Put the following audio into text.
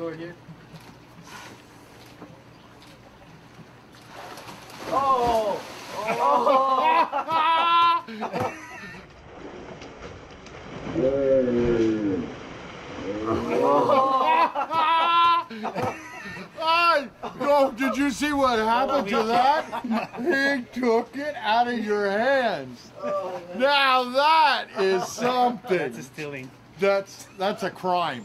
over here. Oh! Ay, oh, did you see what happened to that? He took it out of your hands. Now that is something. That's a stealing. That's that's a crime.